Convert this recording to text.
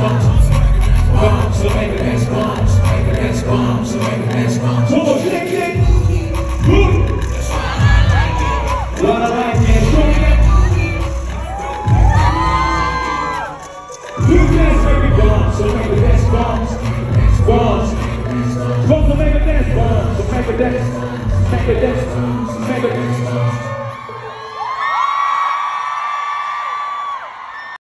bombs, bombs, making ass bombs, making ass bombs, making ass bombs. One more, shake it, good. What I like is good. You guys making bombs, so make the ass bombs, bombs. Bombs, make a dance bombs, make a dance, make a dance, make a dance.